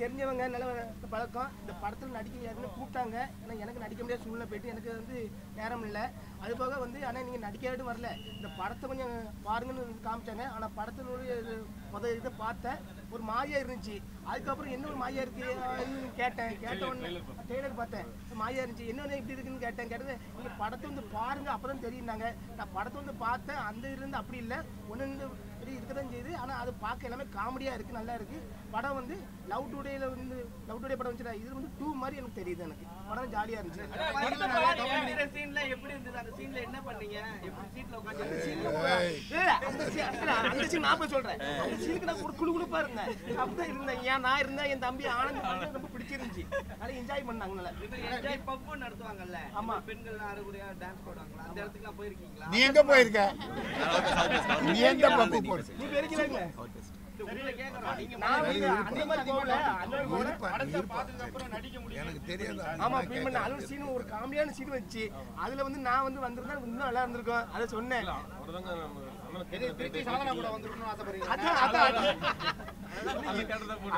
தெரிஞ்சவங்க நல்ல பழக்கம். இந்த படத்தில் நடிக்க யாருன்னு கூப்பிட்டாங்க. ஆனால் எனக்கு நடிக்க முடியாத சூழ்நிலை போயிட்டு எனக்கு வந்து நேரம் இல்லை. அது போக வந்து ஆனால் நீங்கள் நடிக்காட்டு வரல. இந்த படத்தை கொஞ்சம் பாருங்கன்னு காமிச்சாங்க. ஆனால் படத்தினுடைய முதல் இதை பார்த்தேன். ஒரு மாயா இருந்துச்சு. அதுக்கப்புறம் என்ன ஒரு மாயா இருக்கு கேட்டேன். கேட்ட உடனே டெய்லர் பார்த்தேன். மாயா இருந்துச்சு. என்ன இப்படி இருக்குன்னு கேட்டேன். கேட்டது நீங்கள் படத்தை வந்து பாருங்க. அப்பதான் தெரியுனாங்க நான் படத்தை வந்து பார்த்தேன். அந்த இருந்து அப்படி இல்லை. ஒன்று இருக்க தான் செய்யுது. ஆனால் அது பார்க்க எல்லாமே காமெடியாக இருக்குது நல்லா இருக்குது படம் வந்து லவ் டுடேல வந்து லவ் டுடே படம் வந்துச்சு இது வந்து டூ மாதிரி எனக்கு தெரியுது எனக்கு படம் ஜாலியாக இருந்துச்சு சீன்ல எப்படி இருந்தது அந்த சீன்ல என்ன பண்ணீங்க எப்படி சீட்ல உட்காந்து இல்ல, அந்த scene நான் போய் சொல்றேன். அந்த scene-க்கு நான் ஒரு குளுகுளுப்பா இருந்தேன். அப்படிதான் இருந்தேன். ஏன் நான் இருந்தேன், என் தம்பி ஆனந்த் ரொம்ப பிடிச்சிருந்துச்சு. நல்லா enjoy பண்ணாங்க நல்லா. என்ஜாய் பப்பும் நடத்துவாங்கல்ல ஆமா. பெண்கள் ஆறுபடியா டான்ஸ் போடுவாங்களா அந்த இடத்துக்குலாம் போயிருக்கீங்களா நீ எங்க போயிருக்க நீ எந்த பப்பு போடு நீ பெருக்கலைங்க? எனக்கு தெரியாது ஆமா, ஒரு காமெடியான scene வந்துச்சு. அதுல வந்து நான் வந்து வந்திருந்தா இன்னும் நல்லா இருந்திருக்கும். அதை சொன்னேன்.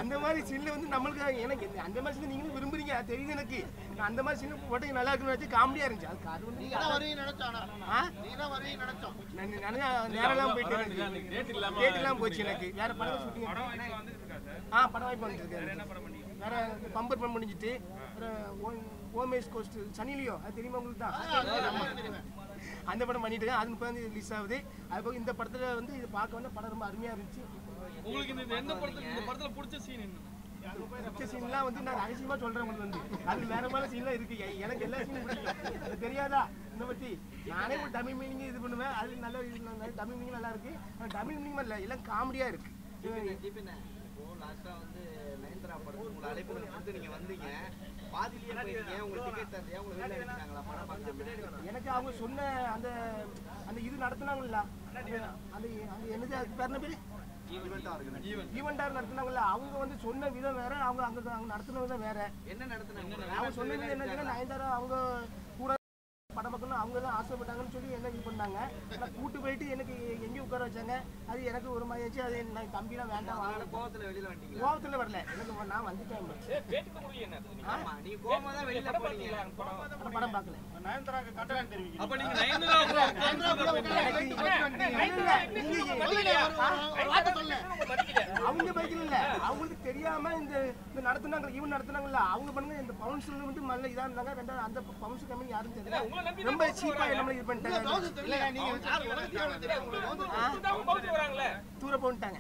அந்த மாதிரி சீன்ல வந்து நம்மளுக்கு எனக்கு அந்த மாதிரி சீன் நீங்களும் அது தெரியுது எனக்கு. அந்த மாதிரி சீன் போட்டு நல்லா இருக்குன்னு வச்சு காமெடியா இருந்துச்சு. அது வந்து ஆ? நான் நினைச்ச நேரெல்லாம் போயிட்டு டேட் எல்லாம் போச்சு எனக்கு. வேற படம் ஷூட்டிங் ஆ படம் வாய்ப்பு வந்துருக்கு. வேற பம்பர் படம் முடிஞ்சிட்டு. வேற ஓ- ஓமேஷ் கோஸ்ட் சனிலியோ. அது தெரியுமா உங்களுக்கு தான்? அந்த படம் பண்ணிட்டு இருக்கேன். அது இப்போ வந்து ரிலீஸ் ஆகுது. அது போக இந்த படத்துல வந்து இது பார்க்க வந்து படம் ரொம்ப அருமையா இருந்துச்சு. உங்களுக்கு இந்த எந்த படத்துல இந்த படத்துல பிடிச்ச சீன்லாம் வந்து நான் ரகசியமா சொல்றேன் உங்களுக்கு வந்து. அது வேற மாதிரி சீன்லாம் இருக்கு. எனக்கு எல்லா சீனும் பிடிக்கும். அது தெரியாதா? இந்த பத்தி. நானே ஒரு தமிழ் மீனிங் இது பண்ணுவேன். அது நல்ல தமிழ் மீனிங் நல்லா இருக்கு. தமிழ் மீனிங் இல்ல. எல்லாம் காமெடியா இருக்கு. லாஸ்டா வந்து நயன்தாரா படத்துக்கு உங்களை அழைப்பு கொடுத்து நீங்க வந்தீங்க. பாதியிலேயே போயிருக்கீங்க உங்களுக்கு டிக்கெட் தரலையா உங்களுக்கு வெளில அடிச்சாங்களா படம் பார்க்காம எனக்கு அவங்க சொன்ன அந்த அந்த இது நடத்துனாங்கல்ல. அந்த அந்த என்னது அதுக்கு பேர் என்ன பேரு? ஈவெண்டார் நடத்துனாங்கல்ல அவங்க வந்து சொன்ன விதம் வேற அவங்க அங்க நடத்தின விதம் வேற. என்ன நடத்துனாங்க அவங்க சொன்ன விதம் என்னன்னா நயன்தாரா அவங்க அவங்க தான் ஆசைப்பட்டாங்கன்னு சொல்லி என்ன இது பண்ணாங்க? கூட்டு போயிட்டு எனக்கு எங்கே உட்கார வச்சாங்க. அது எனக்கு ஒரு மாதிரி ஆச்சு. அது நான் தம்பிலாம் வேண்டாம். அதனால கோவத்துல வெளியில வந்துட்டீங்களா? கோபத்தில் வரல. எனக்கு நான் வந்துட்டேன். ஆமா நீங்க கோவமா தான் வெளியில போனீங்க. அந்த படம். பார்க்கல அப்ப நீங்க நயன்தாரா அவங்க பைக்கில் இல்ல. அவங்களுக்கு தெரியாம இந்த இந்த நடத்துனாங்க. ஈவன் நடத்துனாங்கல்ல. அவங்க பண்ணுங்க. இந்த பவுன்ஸ்ல வந்து நல்ல இதா இருந்தாங்க. ரெண்டாவது அந்த பவுன்ஸ் கம்பெனி யாரும் தெரியல. ரொம்ப சீப்பா நம்ம இது பண்ணிட்டாங்க. தூர போன்ட்டாங்க.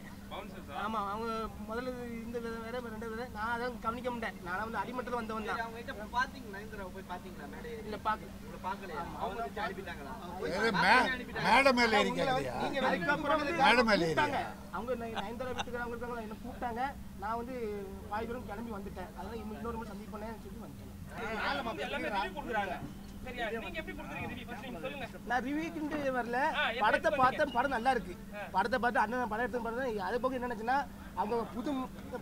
ஆமா அவங்க முதல்ல இந்த விதை வேற ரெண்டு விதை. நான் அதான் கவனிக்க முடியேன் நான் வந்து அடிமட்டத்தில் வந்தவன் தான். அவங்க பாத்தீங்க போய் பாத்தீங்களா? மேடை இல்ல பாக்கல. உங்களை அவங்க அனுப்பிட்டாங்களா மேல கேக்குறியா அதுக்கப்புறம் வந்து மேடை மேல ஏறி கூப்பிட்டாங்க அவங்க நய- நயன்தாரா இருக்காங்களா? என்ன கூப்பிட்டாங்க. நான் வந்து தூரம் கிளம்பி வந்துட்டேன். அதனால இன்னும் இன்னொரு முறை சந்திப்பு பண்ணேன் சொல்லி வந்துட்டேன். நான் ரிவ்யூக்கு வரல. படத்தை பார்த்தேன். படம் நல்லா இருக்கு. படத்தை பார்த்து அண்ணன் படம் எடுத்து பார்த்தேன் அது போக என்ன நினைச்சுன்னா அவங்க புது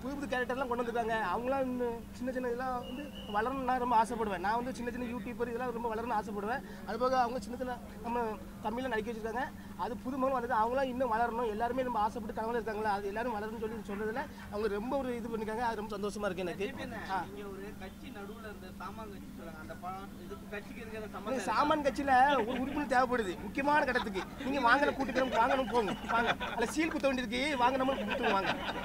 புது புது கேரக்டர்லாம் கொண்டு வந்திருக்காங்க அவங்களாம் இன்னும் சின்ன சின்ன இதெல்லாம் வந்து வளரணும்னு நான் ரொம்ப ஆசைப்படுவேன். நான் வந்து சின்ன சின்ன யூடியூபர் இதெல்லாம் ரொம்ப வளரணும்னு ஆசைப்படுவேன். அது போக அவங்க சின்ன சின்ன நம்ம தமிழில் நடிக்க வச்சிருக்காங்க. அது புது முகம் வந்தது. அவங்களாம் இன்னும் வளரணும். எல்லாருமே நம்ம ஆசைப்பட்டு கனவுல இருக்காங்களா? அது எல்லாரும் வளரணும்னு சொல்லி சொல்றதுல அவங்க ரொம்ப ஒரு இது பண்ணிருக்காங்க அது ரொம்ப சந்தோஷமா இருக்கு எனக்கு. ஆ. நீங்க ஒரு கட்சி நடுவுல இருந்த சாமான் கட்சியில ஒரு உறுப்பினர் தேவைப்படுது. முக்கியமான கடத்துக்கு நீங்க வாங்கின கூட்டுக்கிறோம் வாங்கணும் போங்க. வாங்க. அதுல சீல் குத்த வேண்டியிருக்கு. வாங்க நம்ம குத்து வாங்க. வா.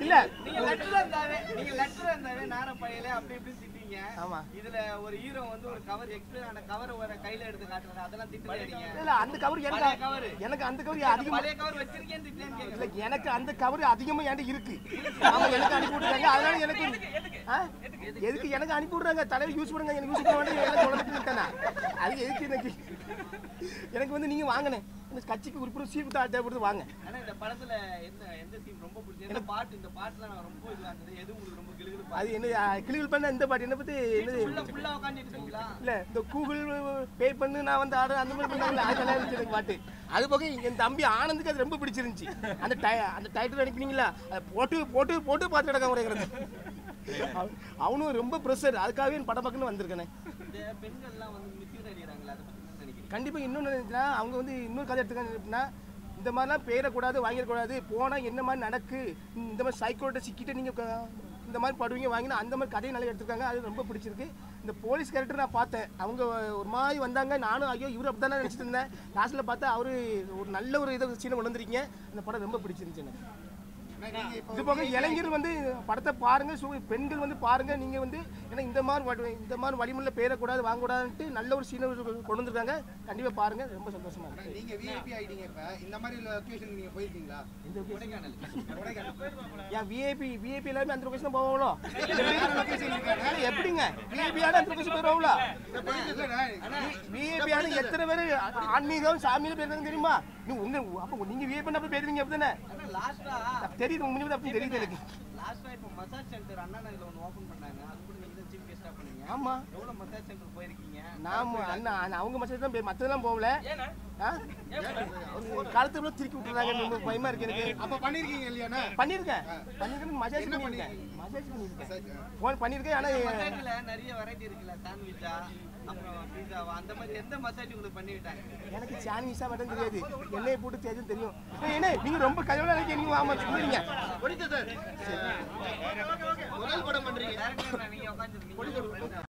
இல்ல நீங்க லெட்டர் இருந்தாவே நீங்க லெட்டர் இருந்தாவே நார பையலே அப்படி இப்படி திட்டுவீங்க ஆமா. இதுல ஒரு ஹீரோ வந்து ஒரு கவர் எக்ஸ்பிளைன் கவர் ஒரு கையில எடுத்து காட்டுறாரு அதெல்லாம் திட்டுறீங்க இல்ல அந்த கவர் எனக்கு cover. எனக்கு அந்த கவர் அதிகமா பழைய கவர் வச்சிருக்கேன்னு இல்ல எனக்கு அந்த கவர் அதிகமா என்கிட்ட இருக்கு? அவங்க எனக்கு அனுப்பி விட்டுறாங்க அதனால எனக்கு? எதுக்கு எனக்கு அனுப்பி விடுறாங்க தலைவர் யூஸ் பண்ணுங்க எனக்கு யூஸ் பண்ண வேண்டிய எல்லாம் குழந்தைக்கு அது எதுக்கு எனக்கு? எனக்கு வந்து நீங்க வாங்கினேன் இந்த கட்சிக்கு உறுப்பினர் சீல் குத்த தேவைப்படுது வாங்க. ஆனா இந்த படத்துல எந்த எந்த சீன் ரொம்ப பிடிச்சது? பாட்டு இந்த பாட்டுல நான் ரொம்ப இதுவா இருந்தது. எது உங்களுக்கு ரொம்ப கிளுகிழு அது என்ன கிளிகள் பண்ண இந்த பாட்டு என்ன பத்தி என்னது? ஃபுல்லா ஃபுல்லா உட்காந்துட்டு இருக்கீங்களா இல்ல இந்த கூகுள் பே பண்ணு நான் வந்து ஆடுறேன் அந்த மாதிரி பண்ணாங்கல்ல அது நல்லா இருந்துச்சு எனக்கு பாட்டு. அது போக என் தம்பி ஆனந்துக்கு அது ரொம்ப பிடிச்சிருந்துச்சு. அந்த டை அந்த டைட்டில் அனுப்பினீங்களா அதை போட்டு போட்டு போட்டு பார்த்து கிடக்க. முறைகிறது அவனும் ரொம்ப ப்ரெஷர் அதுக்காகவே என் படம் பக்கம்னு வந்திருக்கேனே. கண்டிப்பாக இன்னொன்று நினைச்சுன்னா அவங்க வந்து இன்னொரு கதை எடுத்துக்கிட்டா இந்த இந்த மாதிரிலாம் பேரக்கூடாது வாங்கிடக்கூடாது போனால் என்ன மாதிரி நடக்கு இந்த மாதிரி சைக்கோட்ட சிக்கிட்டு நீங்கள் இந்த மாதிரி படுவீங்க வாங்கினா அந்த மாதிரி கதையை நல்லா எடுத்துருக்காங்க அது ரொம்ப பிடிச்சிருக்கு. இந்த போலீஸ் கேரக்டர் நான் பார்த்தேன். அவங்க ஒரு மாதிரி வந்தாங்க நானும் ஐயோ இவர் அப்படி தானே நினச்சிட்டு இருந்தேன். லாஸ்ட்டில் பார்த்தா அவர் ஒரு நல்ல ஒரு இதை சீனை கொண்டு அந்த படம் ரொம்ப பிடிச்சிருந்துச்சு எனக்கு. இது போக இளைஞர் வந்து படத்தை பாருங்க சு பெண்கள் வந்து பாருங்க நீங்க வந்து ஏன்னா இந்த மாதிரி இந்த மாதிரி வழிமுறையில் பேரக்கூடாது வாங்கக்கூடாதுன்ட்டு நல்ல ஒரு சீனை கொண்டு வந்திருக்காங்க. கண்டிப்பா பாருங்க ரொம்ப சந்தோஷமா இருக்கு. நீங்க விஐபி ஆயிட்டீங்க இப்ப இந்த மாதிரி லொகேஷன் நீங்க போயிருக்கீங்களா? இந்த விஐபி விஐபி எல்லாருமே அந்த லொகேஷன் போவாங்களோ எப்படிங்க அந்த லொகேஷன் போயிருவாங்களோ விஐபி ஆன எத்தனை பேர் ஆன்மீகம் சாமியில பேருந்தாங்க தெரியுமா? நீ உங்க அப்ப நீங்க விஐபி அப்படி போயிருவீங்க அப்படிதானே தெரியுது உங்க அப்படி தெரியுது எனக்கு. லாஸ்டா இப்போ மசாஜ் சென்டர் அண்ணா நகர்ல ஒன்று ஓபன் பண்ணாங்க. அது கூட நீங்க தான் சீஃப் கெஸ்டா பண்ணீங்க. ஆமா. எவ்வளவு மசாஜ் சென்டர் போயிருக்கீங்க? நாம அண்ணா அவங்க மசேஜ் தான் போய் மற்றதெல்லாம் போகல. ஆ? காலத்துல திருப்பி விட்டுறாங்க. ரொம்ப பயமா இருக்கு எனக்கு. அப்ப பண்ணிருக்கீங்க இல்லையாண்ணா பண்ணிருக்கேன். பண்ணிருக்கேன். மசாஜ் பண்ணிருக்கேன். மசாஜ் பண்ணிருக்கேன். ஃபோன் பண்ணிருக்கேன் ஆனா நிறைய வெரைட்டி இருக்குல்ல. சாண்ட்விச்சா அப்புறம் பீஸாவா அந்த மாதிரி எந்த மசாஜ் உங்களுக்கு பண்ணி விட்டாங்க எனக்கு சாண்ட்விச்சா மட்டும் தெரியாது. எண்ணெயை போட்டு தேய்ச்சும் தெரியும். ஏய், என்ன? நீங்க ரொம்ப கவலை நினைக்கிறீங்க. ஆமா சொல்லுங்க. முதல் படம் பண்றீங்க. டேரக்டர் நீங்க உட்காந்துருக்கீங்க